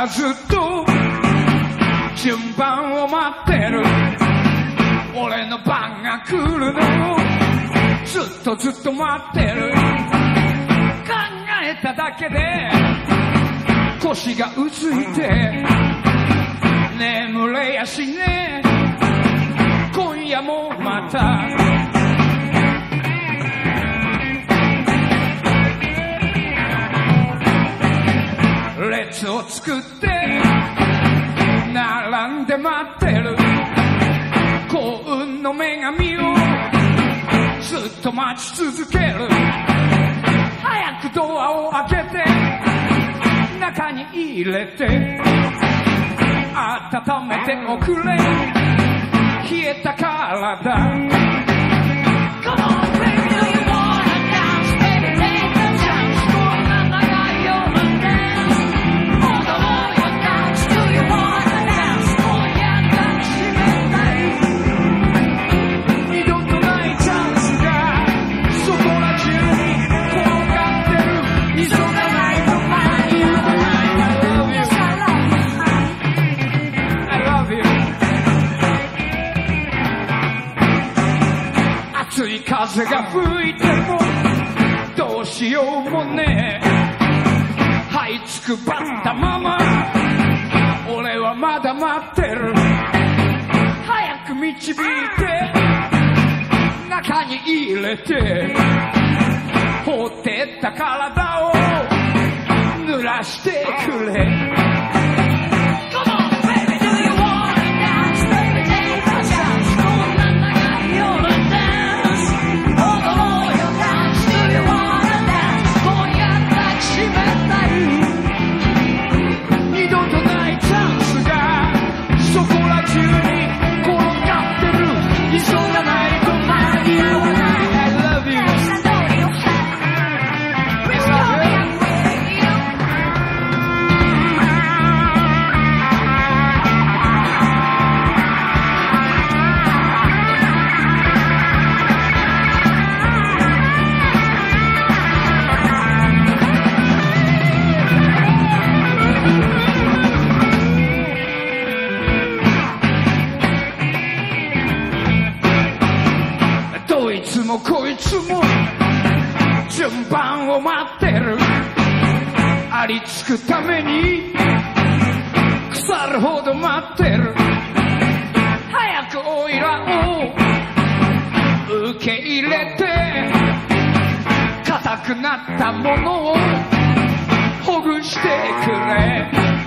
からずっと順番を待ってる。俺の番が来るのをずっとずっと待ってる。考えただけで腰がうついて眠れやしね今夜もまた列を作って並んで待ってる。幸運の女神をずっと待ち続ける。早くドアを開けて中に入れて温めておくれ。冷えた体。風が吹いてもどうしようもねえ。這いつくばったまま俺はまだ待ってる。早く導いて中に入れて放ってった体を濡らしてくれ。も順番を待ってる。ありつくために。腐るほど待ってる。早くおいらを受け入れて。硬くなったものをほぐしてくれ。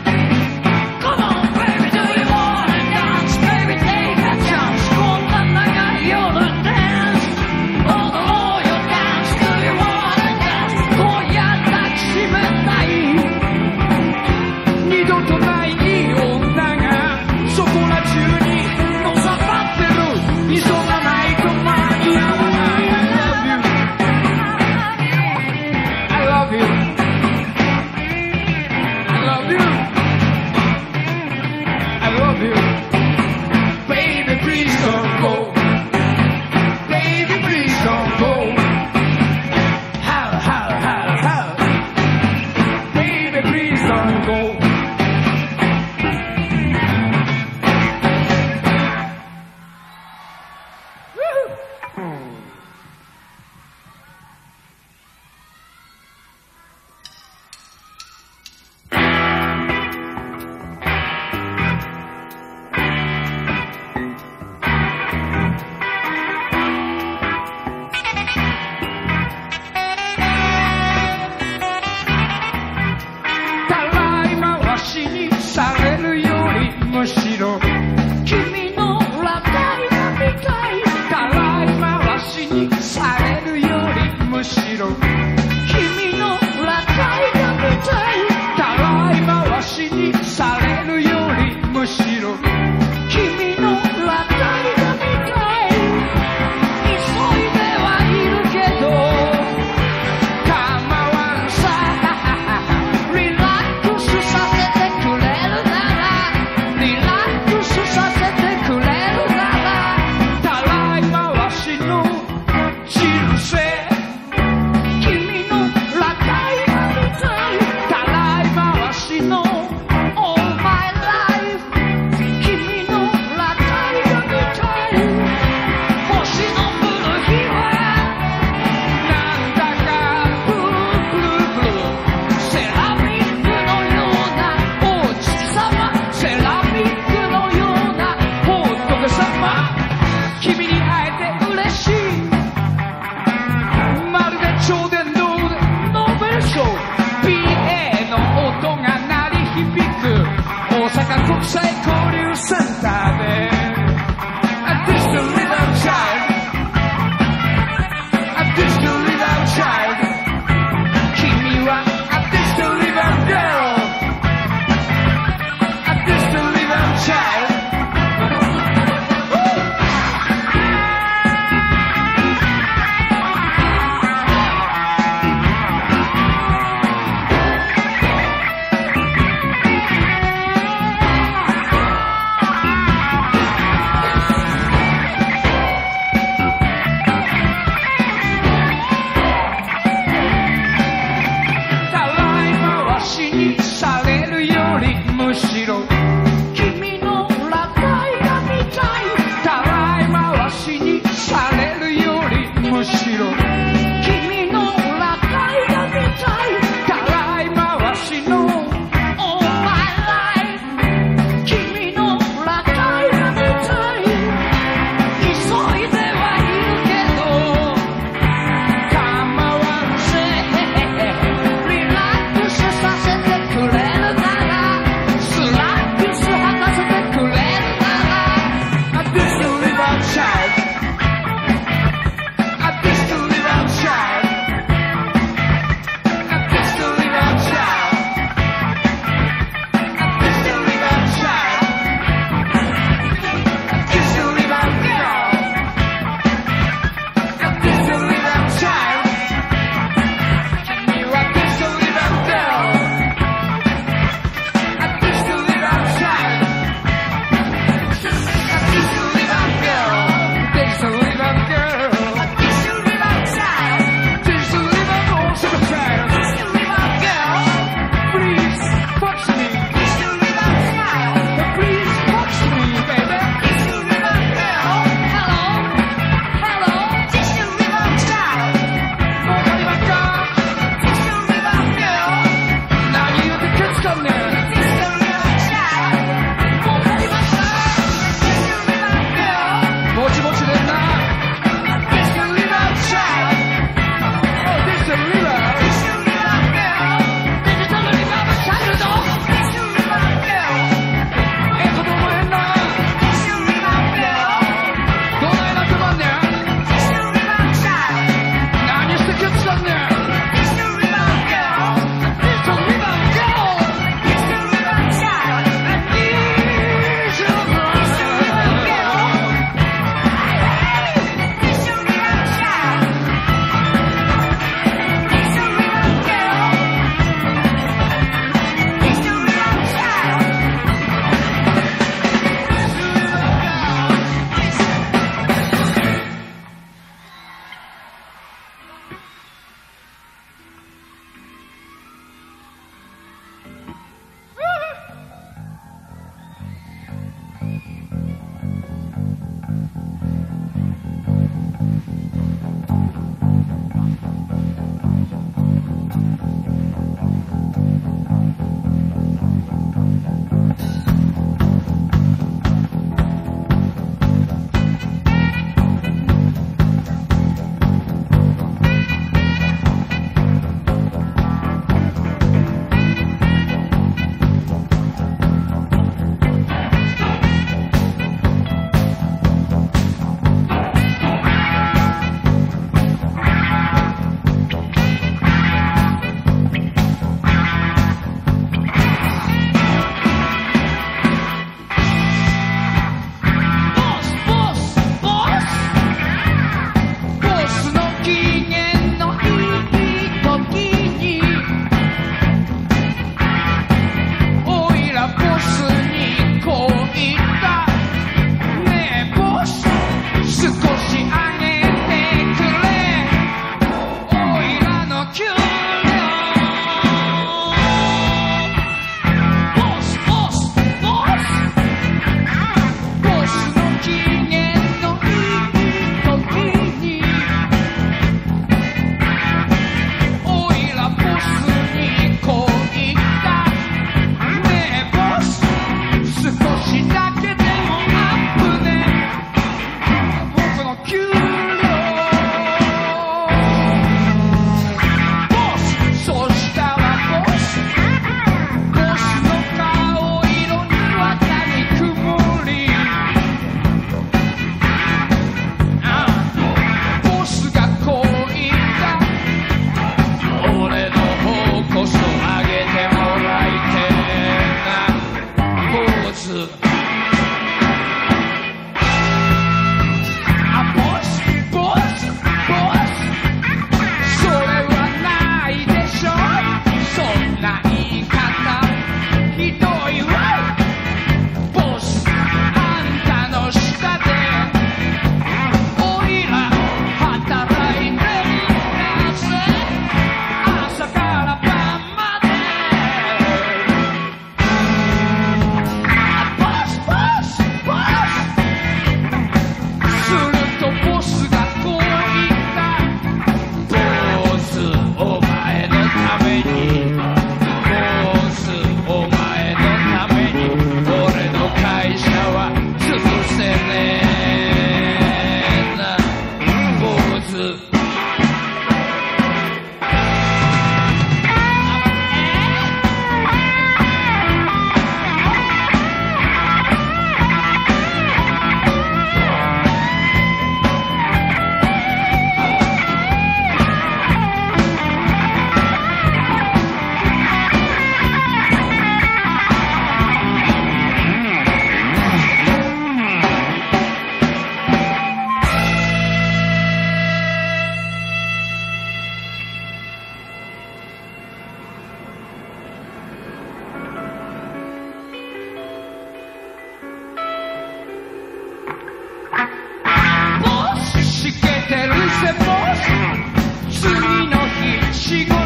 次の日仕事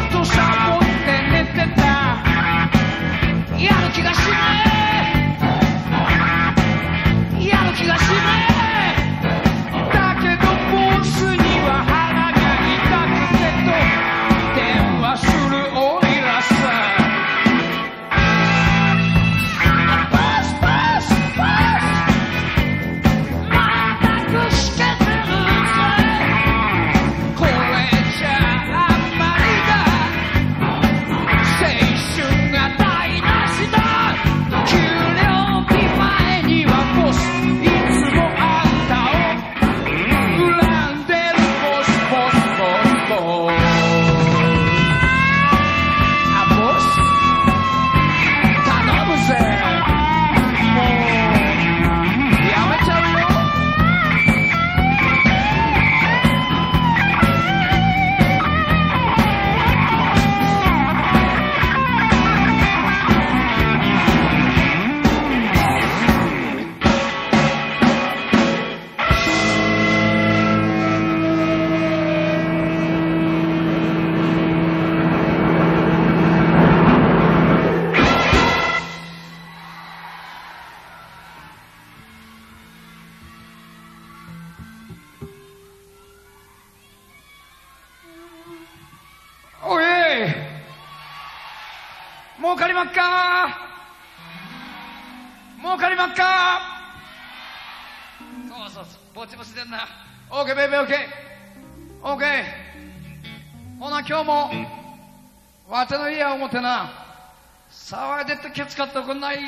ケツ買ってこんない。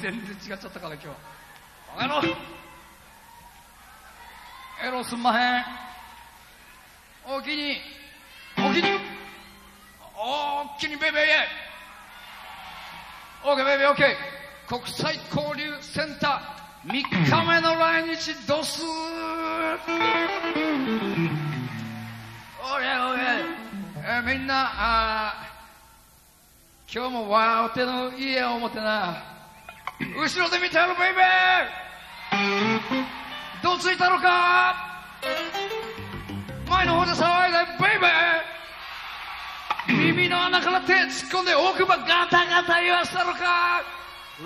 全然違っちゃったから今日バカ野郎。エロすんまへん。おおきに。おおきに。おおきにベイベーイオーケーベイベーオーケー。国際交流センター。3日目の来日ドスおれおれ、えーみんなあ今日もわお手の家や思ってな。後ろで見てやろベイベー。どついたのか。前の方で騒いでベイベー。耳の穴から手突っ込んで奥歯ガタガタ言わしたのか。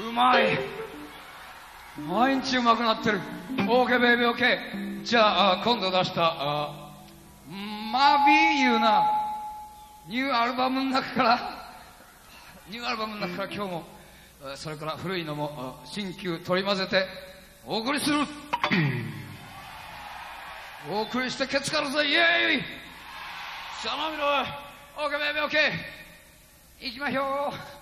うまい。毎日うまくなってる。OK ベイビー OK じゃあ今度出したあマビーいうな。ニューアルバムの中から。ニューアルバムの中から今日もあそれから古いのもあ新旧取り混ぜてお送りする。お送りしてケツからぜイエーイ。しゃなみろ OK ベイビー OK 行きましょう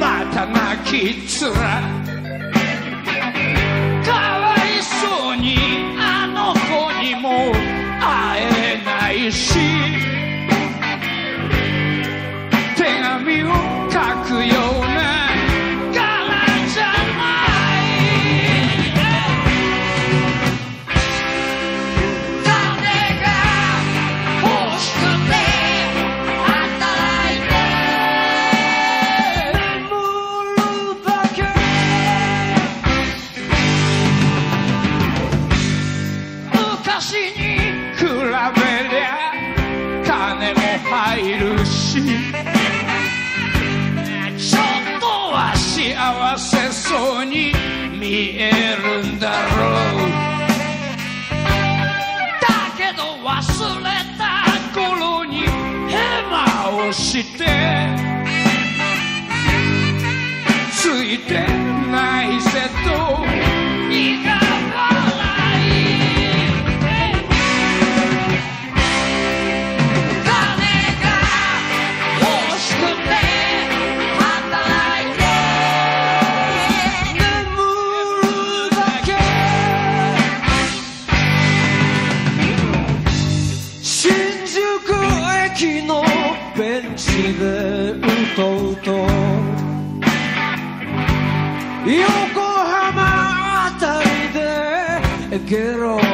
また泣きつらしてついて quiero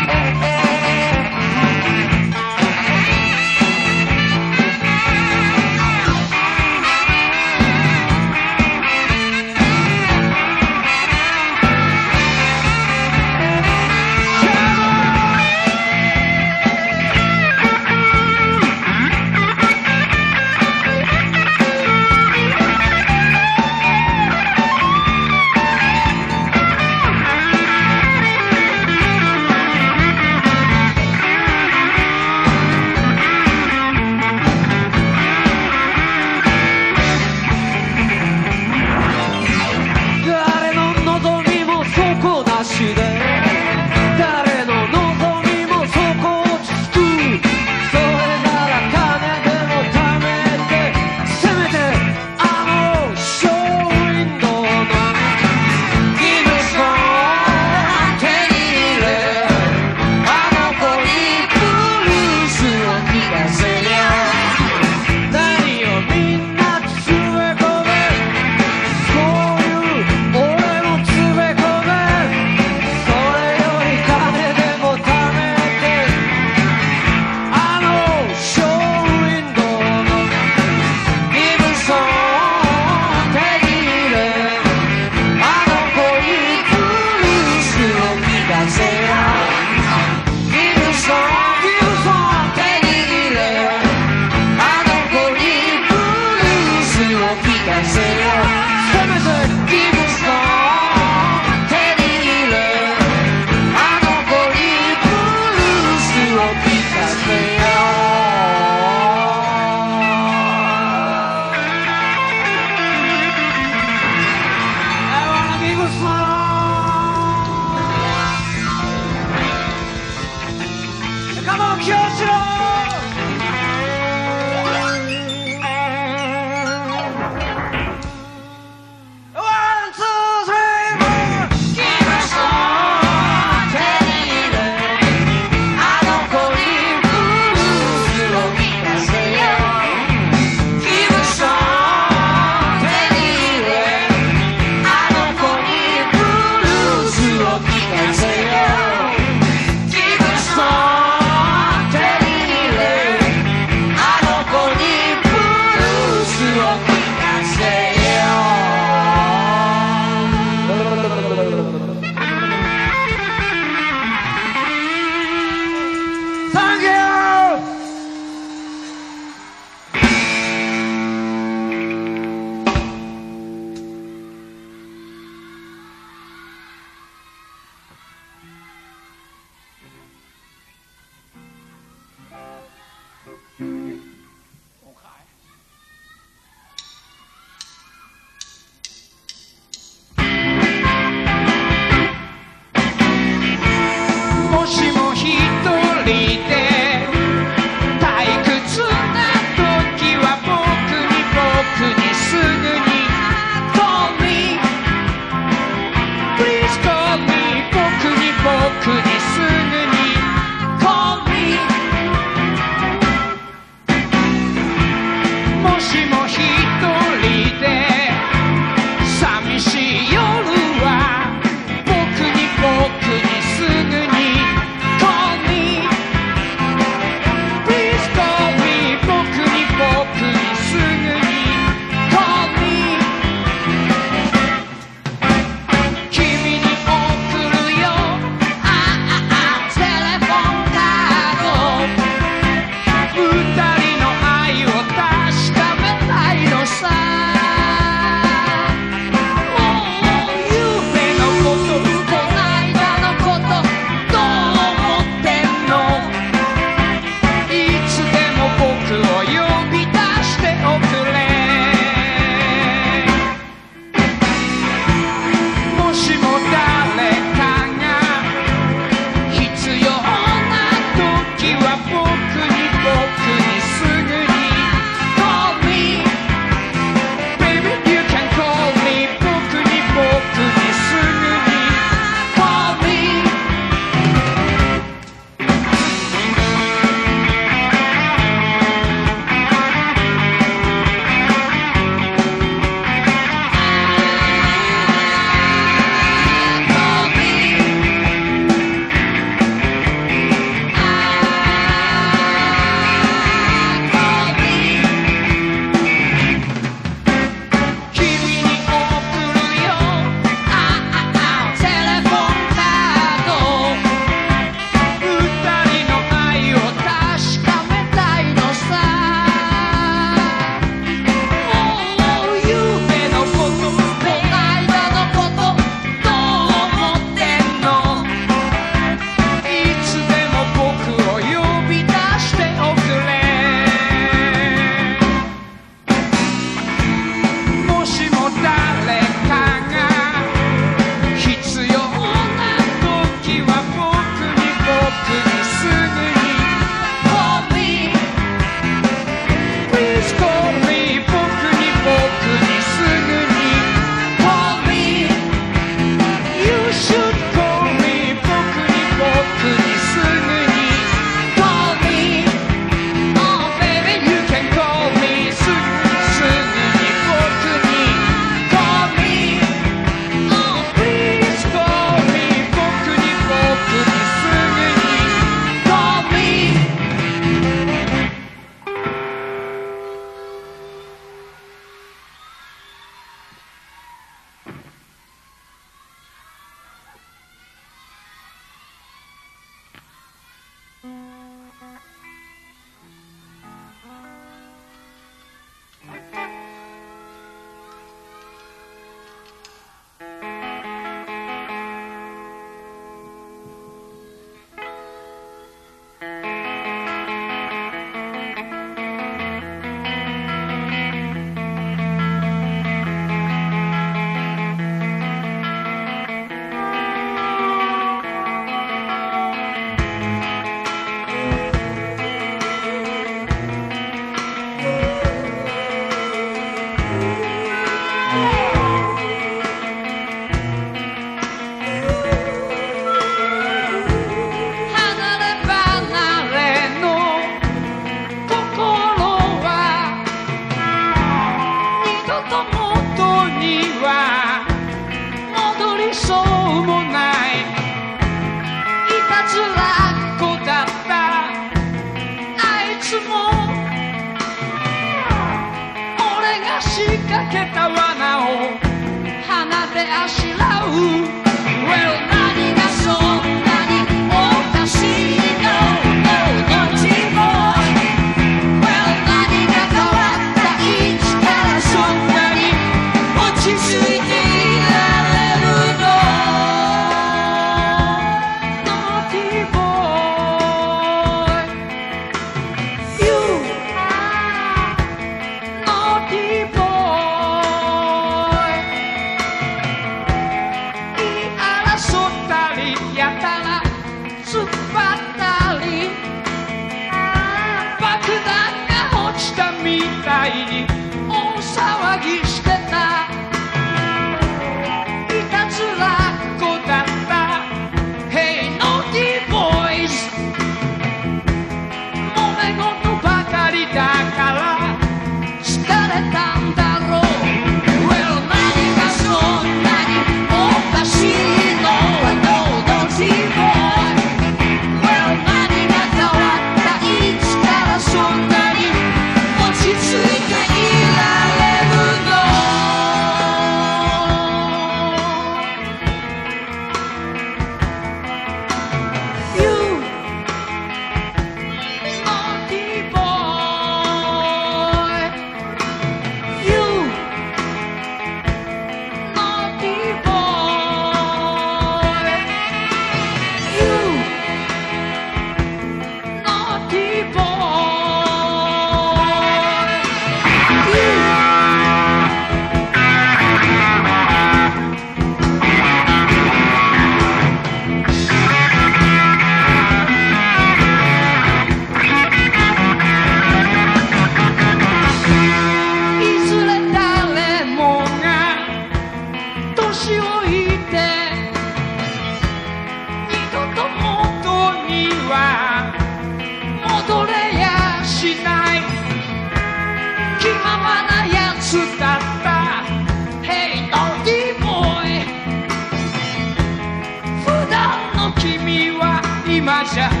开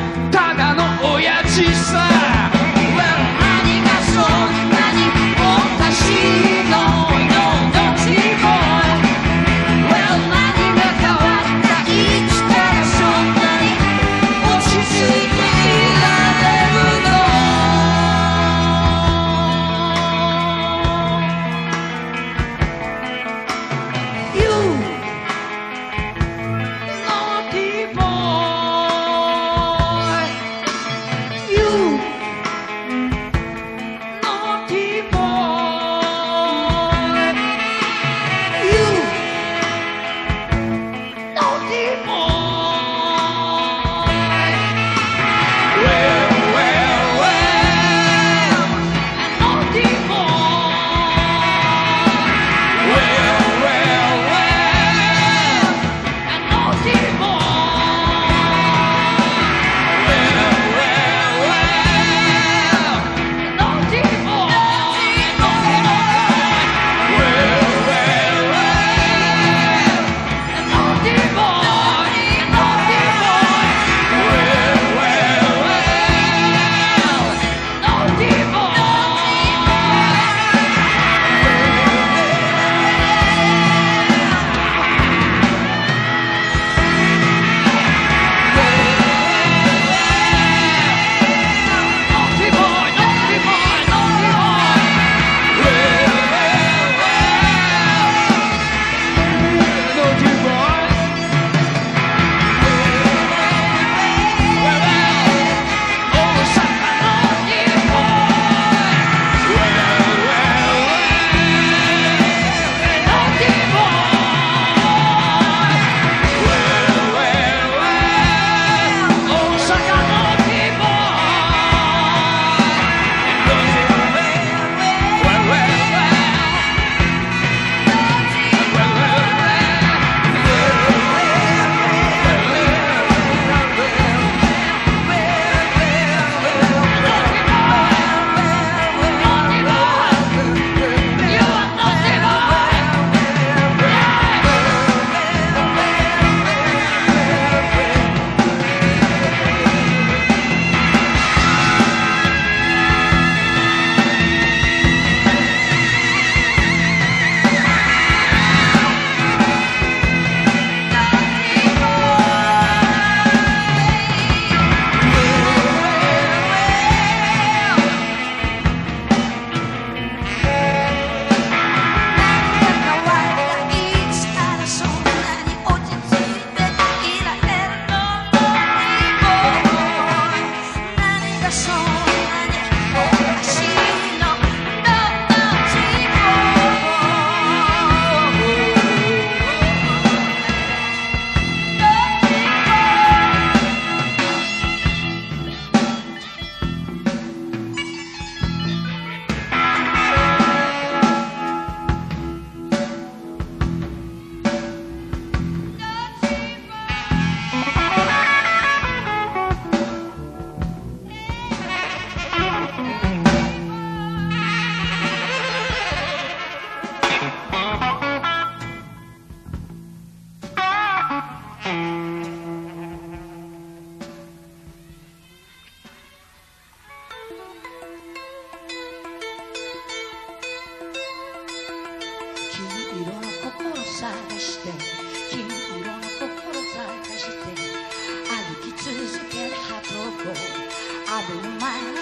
雨の前の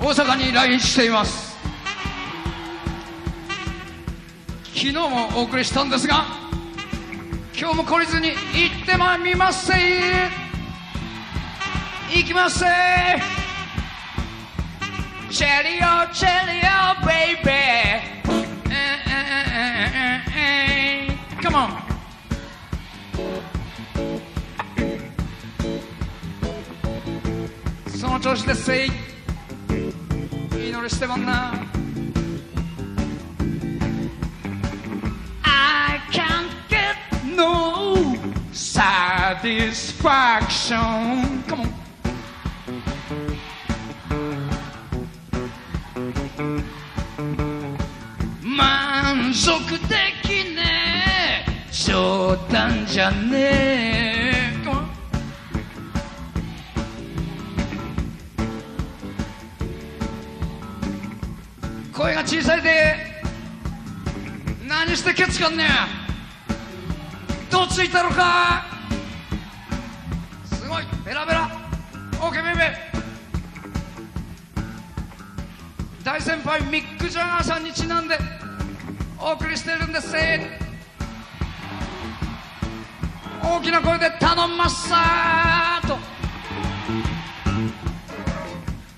大阪に来日しています。昨日もお送りしたんですが今日も懲りずに行ってまいりますせ。行きますせ。チェリオチェリオベイベー。その調子でせい Señor Esteban now. I can't get no satisfaction. Come on. Manzoku できねえ冗談じゃねえどかんねどいたのかすごいベラベラオーケーベイベー大先輩ミック・ジャガーさんにちなんでお送りしてるんです大きな声で頼んますさーと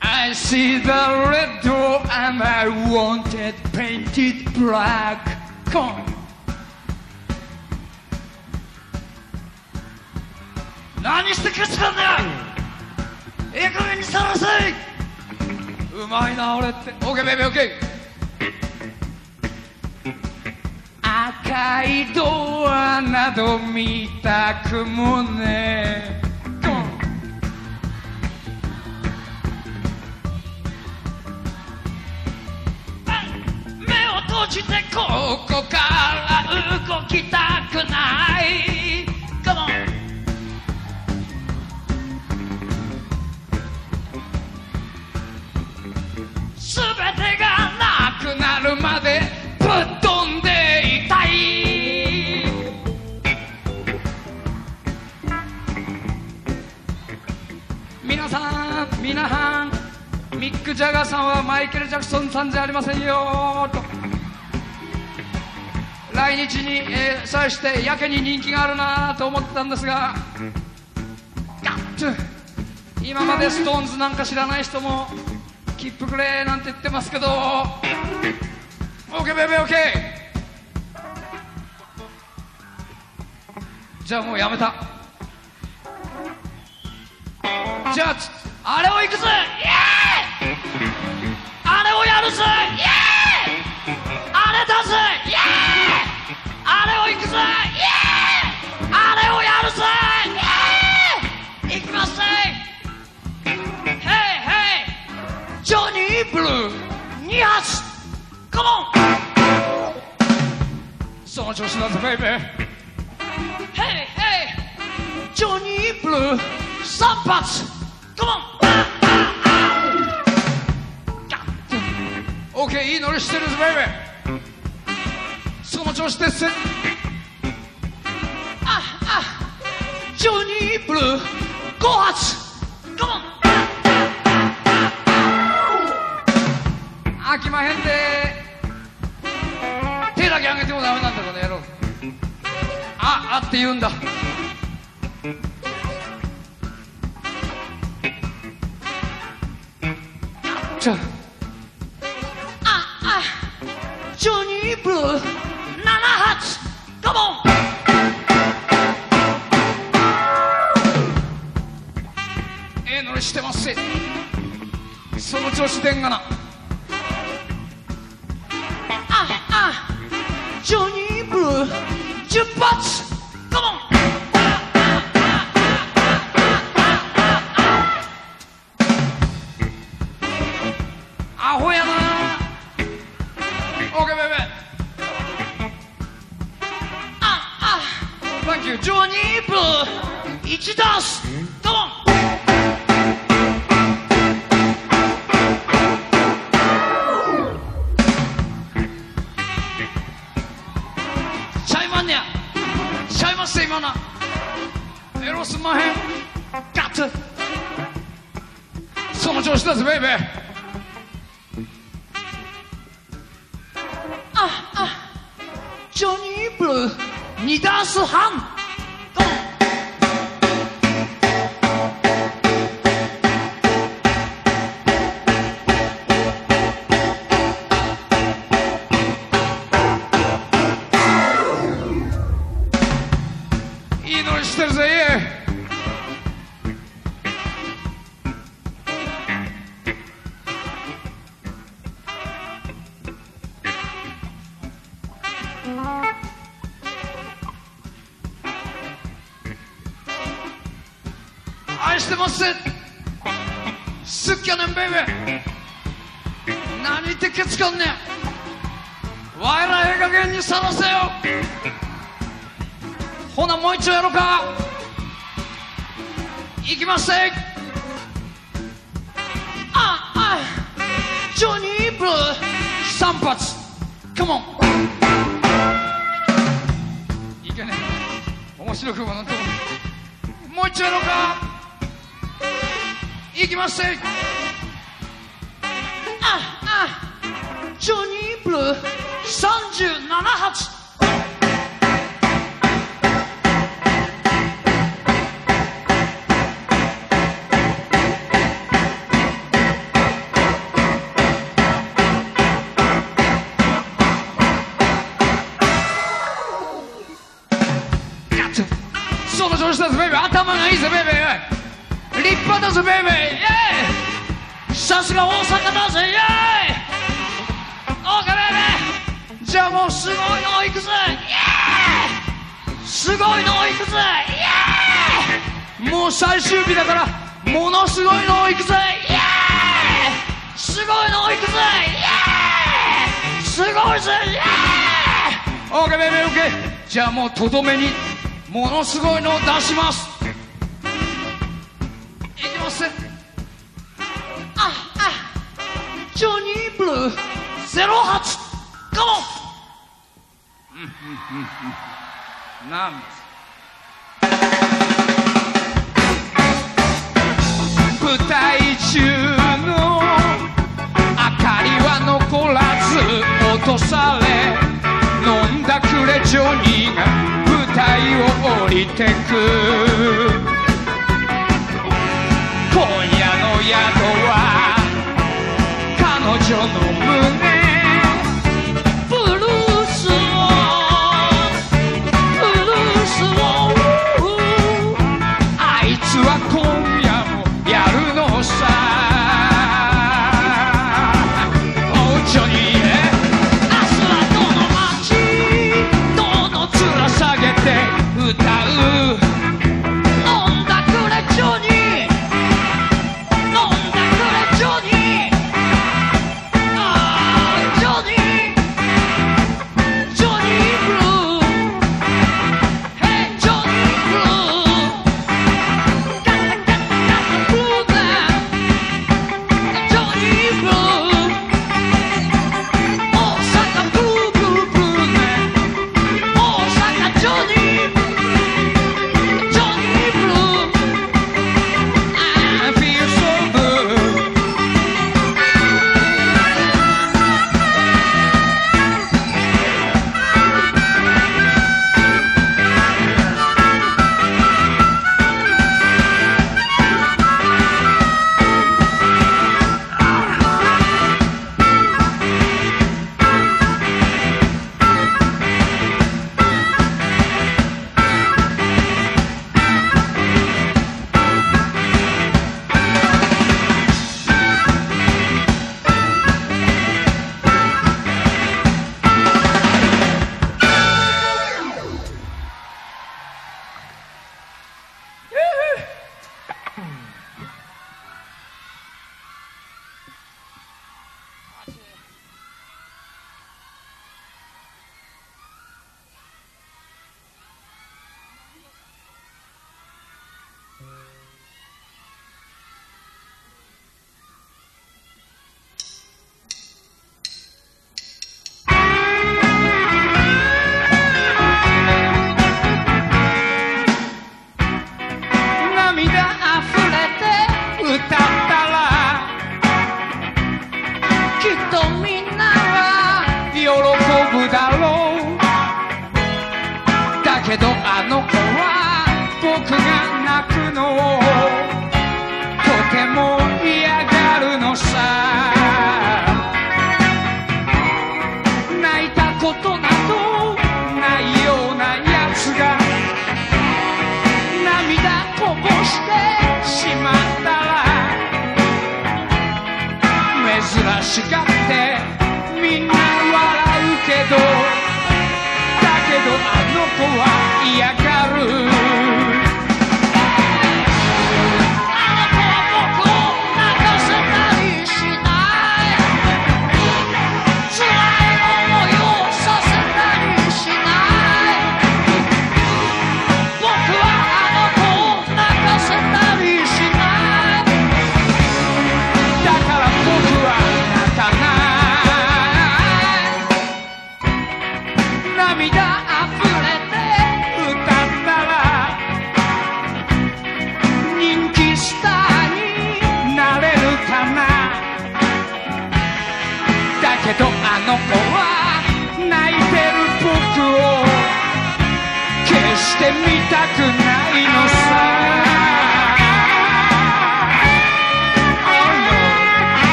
I see the red door and I want it painted black. Come on. してくっつかんだ。よええ加減にさらせい。うまいな俺って。OK ベイベー OK 赤いドアなど見たくもね Come on 目を閉じてここから動きたくない。皆さんミック・ジャガーさんはマイケル・ジャクソンさんじゃありませんよ。と来日に、えー際してやけに人気があるなと思ってたんですがガッツ。今までストーンズなんか知らない人も切符くれなんて言ってますけど。OK ベイベー OK じゃあもうやめた。じゃああれを行くぜ!イエーイあれをやるぜ!イエーイあれだぜイエーイあれを行くぜ!イエーイあれをやるぜ!イエーイ行きますぜヘイヘイジョニー・ブルー2発カモンその調子だぜベイベーヘイヘイジョニー・ブルー3発!カモッオーケーいいノリしてるぜベイベー。その調子です。ああジョニー・ブルー5発。カモン。飽きまへんで。手だけ上げてもダメなんだこの野郎。ああって言うんだ。その調子でんがな。ああ。ジョニー・ブルー。10発とどめにものすごいのを出します。いきます。ああ。ジョニー・ブルー。カモン。なん舞台中の明かりは残らず落とされ飲んだくれジョニー。いてく。今夜の宿は彼女の胸。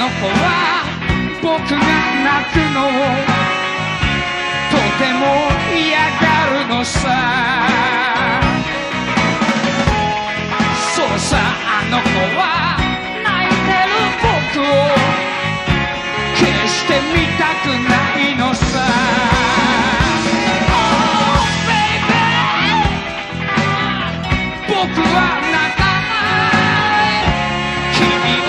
の子は僕が泣くのをとても嫌がるのさ。そうさあの子は泣いてる僕を決して見たくないのさ。僕は泣かない。君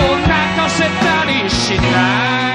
を泣かせたりしな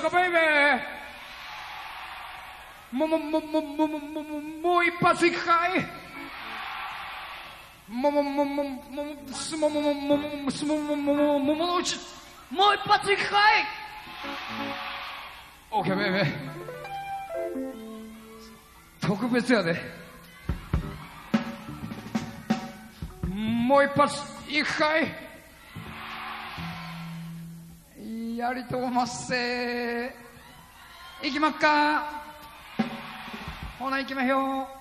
阪ベイベーもももももももももう一発いくかい?もももももすもももももすもももももものうちもう一発いくかい!オーケーベイベー。特別やで。もう一発いくかい?やりとまっせ。いきまっか。ほないきまひょう。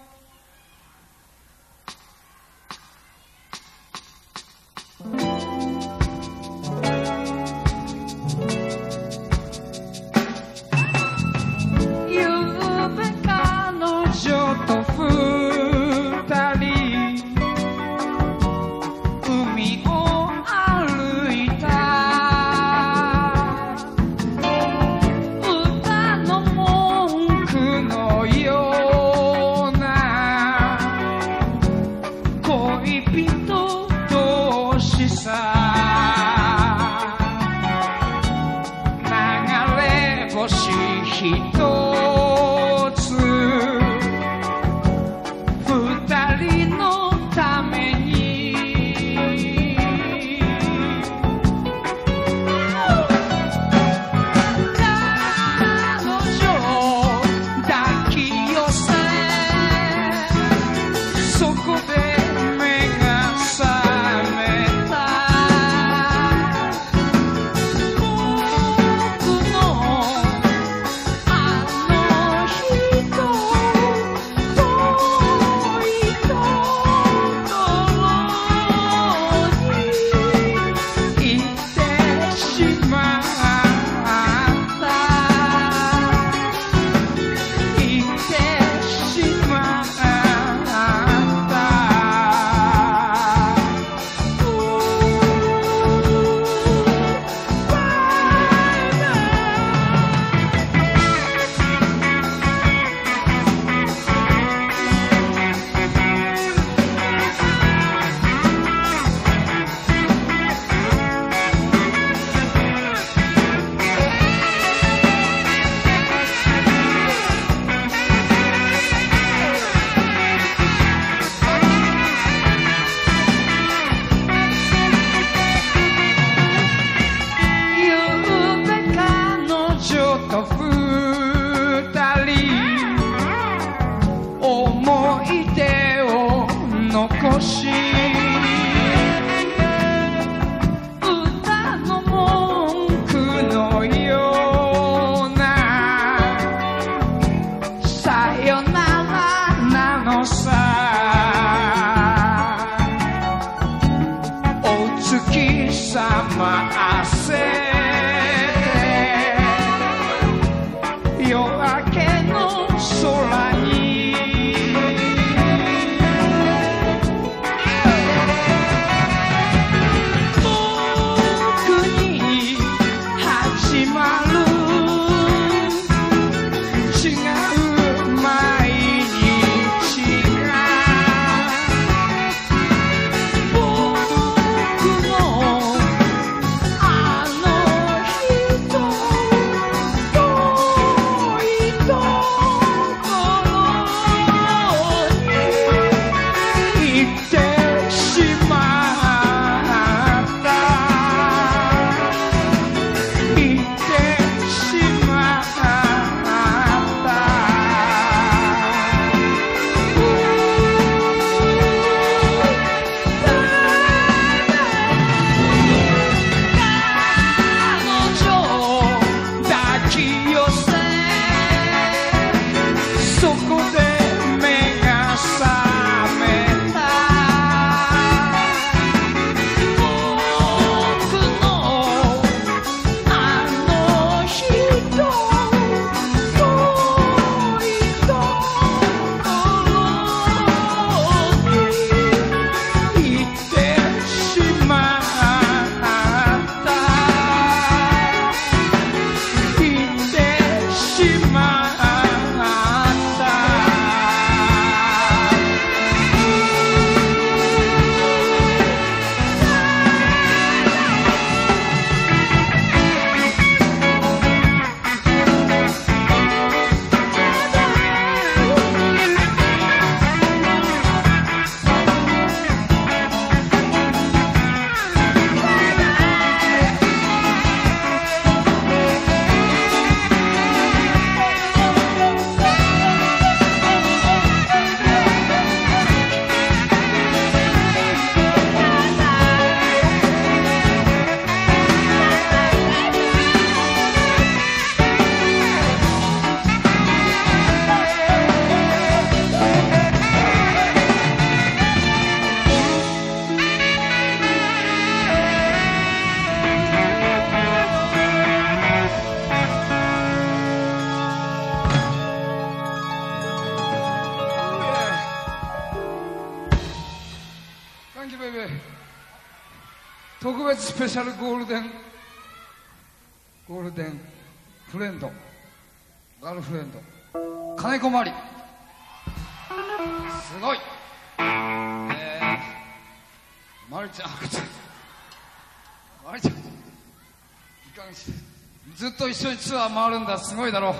るんだすごいだろう。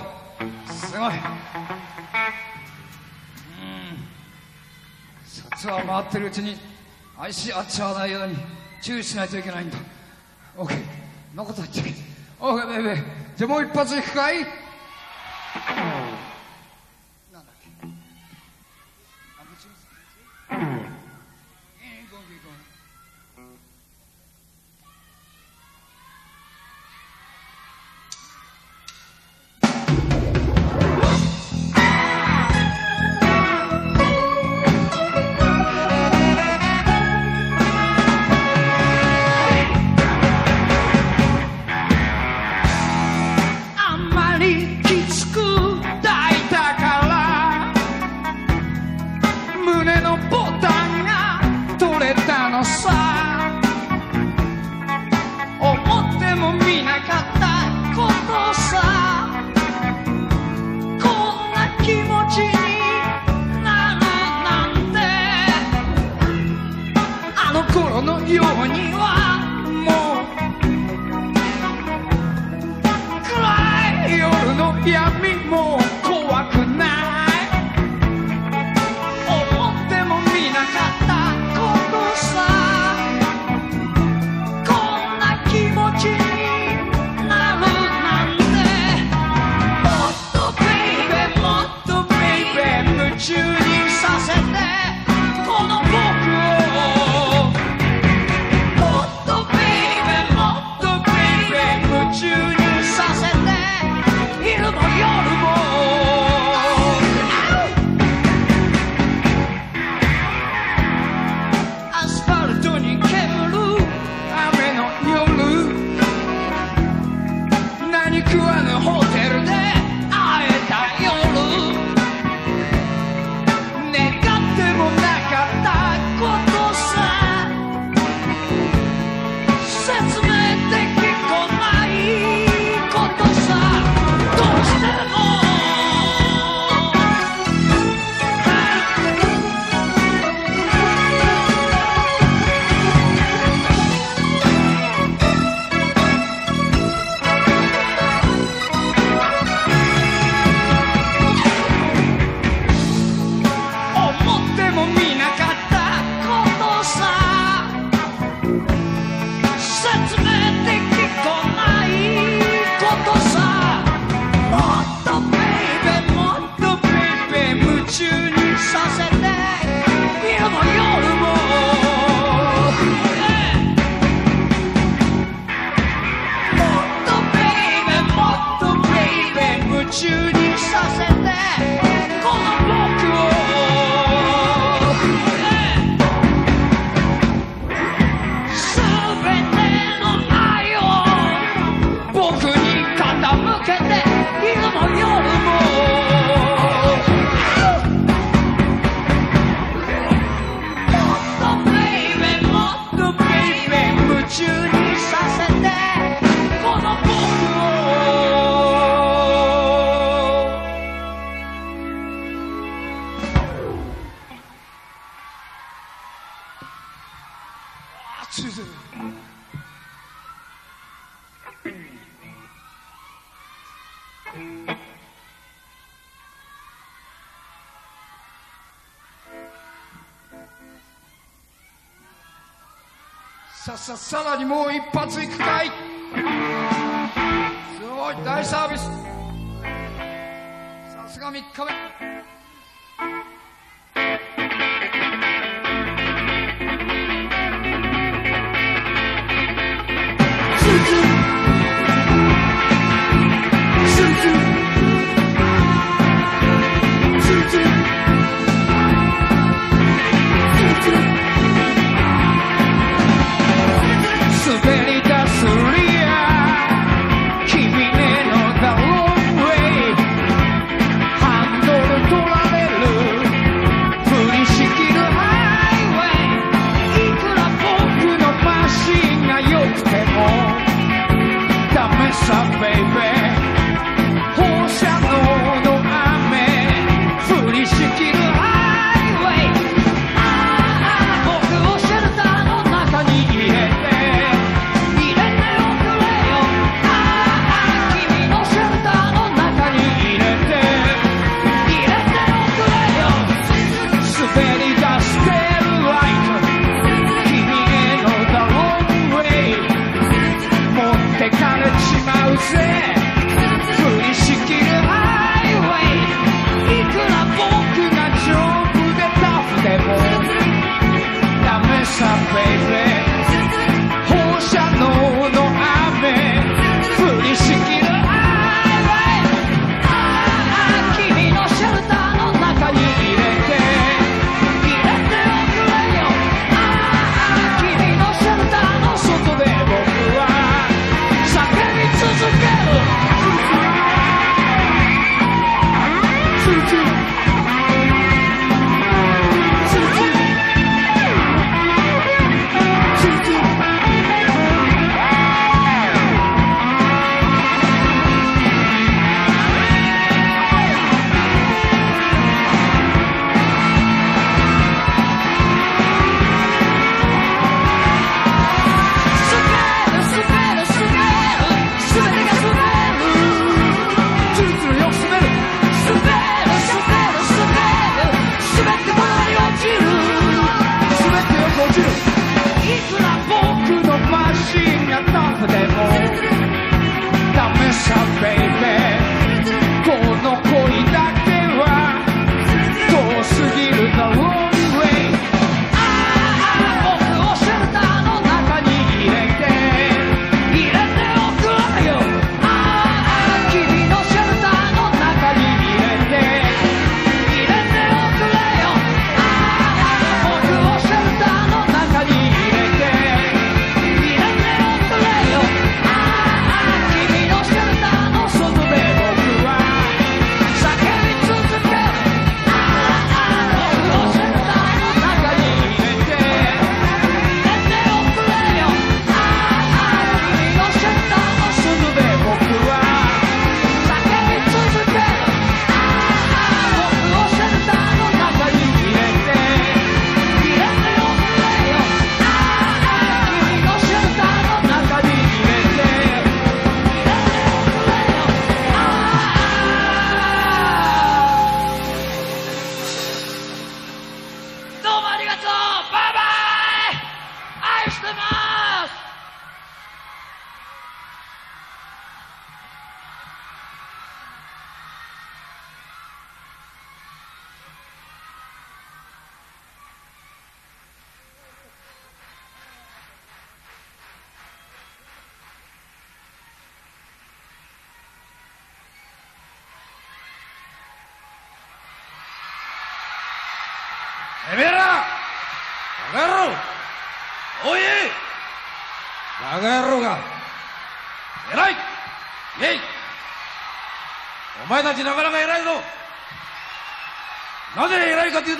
すごい。うん。ツは回ってるうちに IC あっちゃわないように注意しないといけないんだ。OK 残は言っちゃ OK ベイベイじゃあもう一発いくかい？さらにもう一発。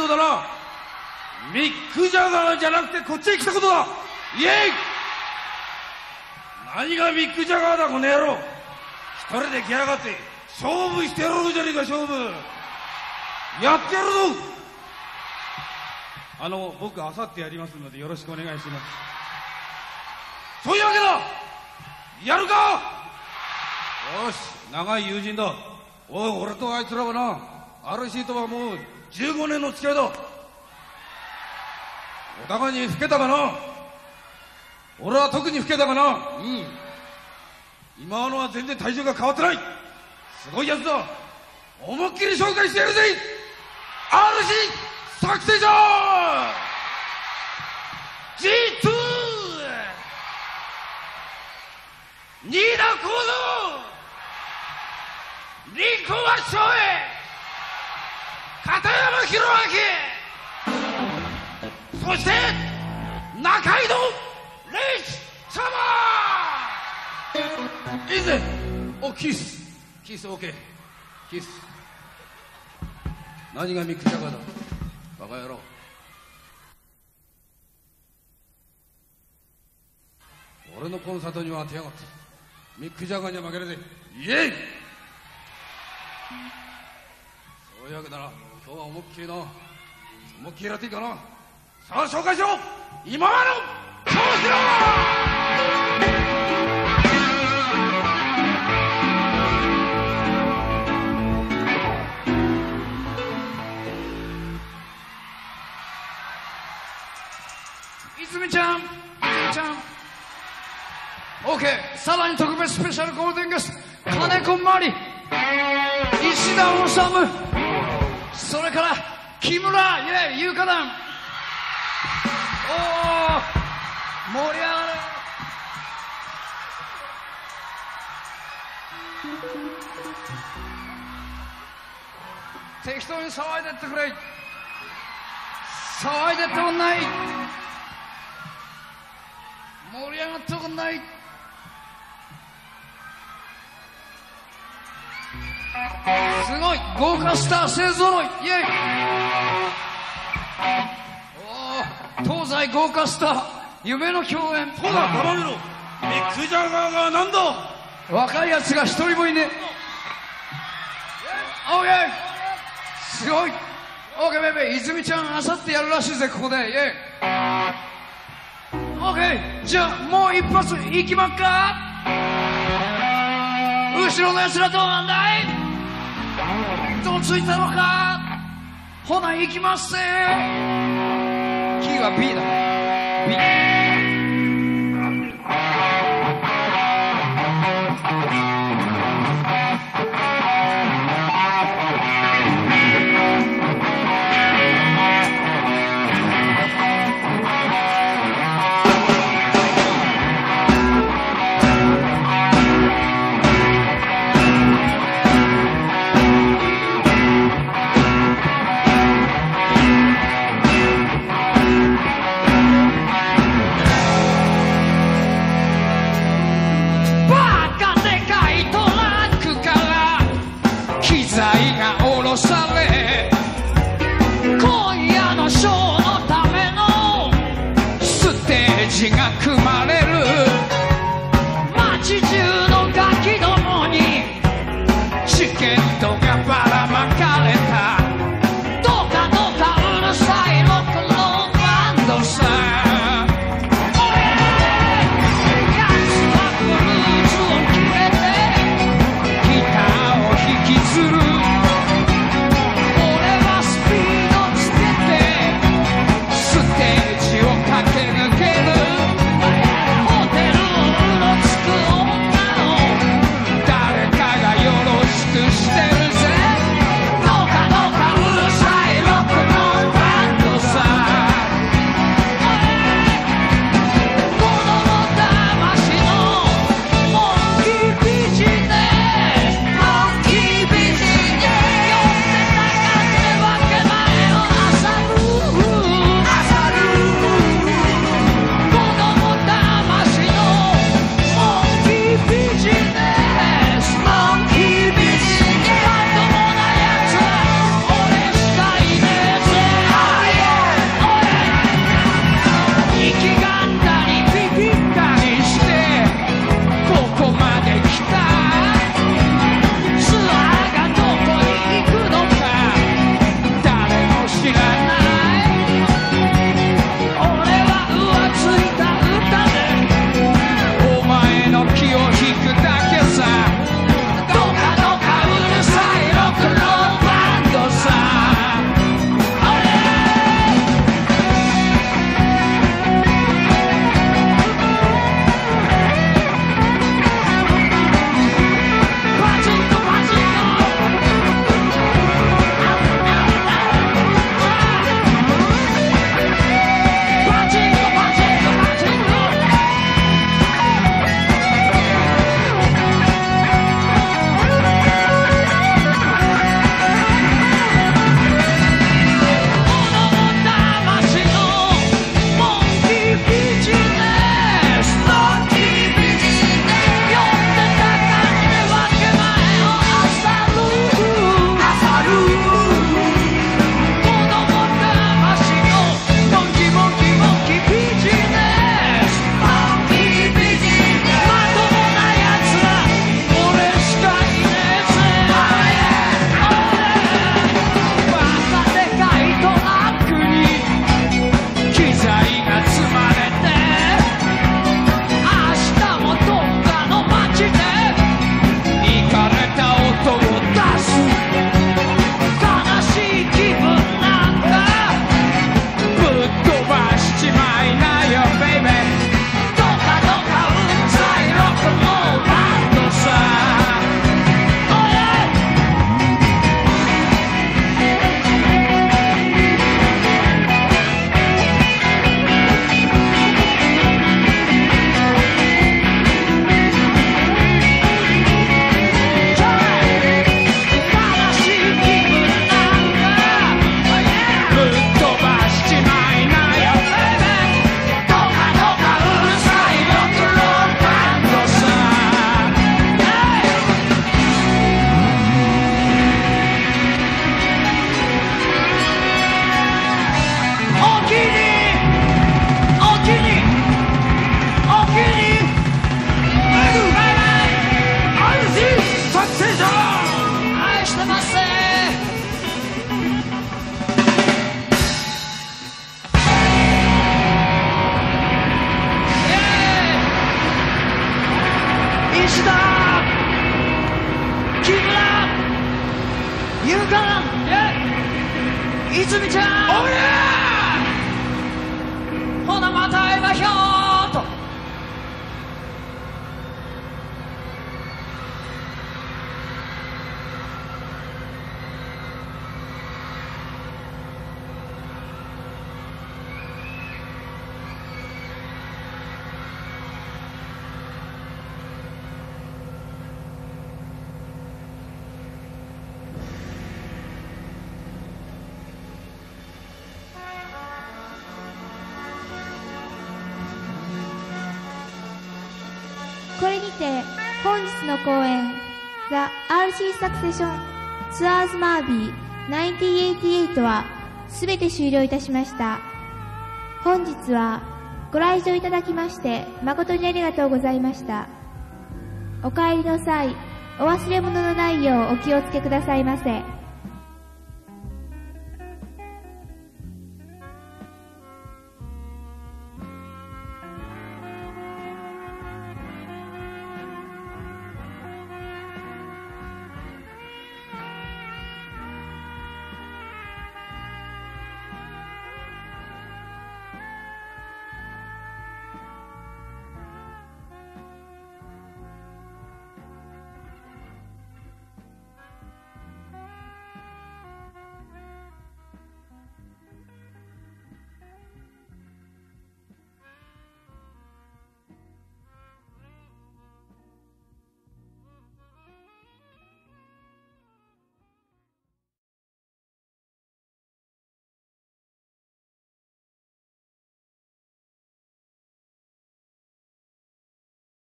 だなミック・ジャガーじゃなくてこっちへ来たこと。だイェイ。何がミック・ジャガーだこの野郎。一人で来やがって。勝負してやろうじゃねえか勝負。やってやるぞ。あの僕あさってやりますのでよろしくお願いします。そういうわけだやるか。よし長い友人だ。おい俺とあいつらはな RC とはもう15年の付き合いだ。お互いに老けたかな？俺は特に老けたかな？うん。今のは全然体重が変わってない。すごいやつだ。思いっきり紹介してやるぜ。RC 作成者。G2 新田幸三リンクは翔英片山弘明。そして中井戸レイチ様。いいぜおキス。キス OK キス。何がミックジャガーだ。バカ野郎。俺のコンサートには当てやがって。ミック・ジャガーには負けるぜ。イエイ。そういうわけだな。今日は思いっきりな思いっきりやっていいかな。さあ紹介しろ今まの調子ろ泉ちゃん泉ちゃん。OK さらに特別スペシャルゴールデンゲスト金子真理。石田治。それから木村イェイ優香団おお盛り上がる適当に騒いでってくれ。騒いでってもない。盛り上がってくんない。すごい。豪華スター勢ぞろい。イェイ。おー。東西豪華スター。夢の共演。そうだ黙れろミック・ジャガーが何だ？若いやつが一人もいねえ。オーケーすごい。オーケーベイベー。泉ちゃんあさってやるらしいぜここで。イェイ。オーケー。じゃあもう一発いきまっか？後ろのやつらどうなんだい？どうついたのか？ほな行きますせキーは B だ。B て終了いたしました。本日はご来場いただきまして誠にありがとうございました。お帰りの際、お忘れ物のないようお気をつけくださいませ。